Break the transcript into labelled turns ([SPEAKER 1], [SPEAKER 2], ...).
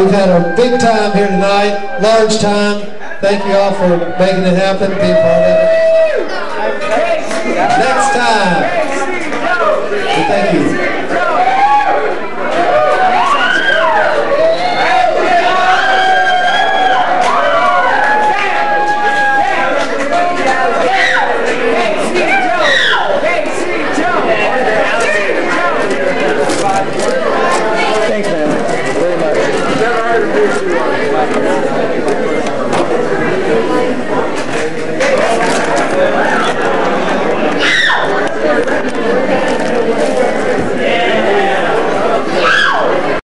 [SPEAKER 1] We've had a big time here tonight, large time. Thank you all for making it happen, being part of it. Next time. Thank you.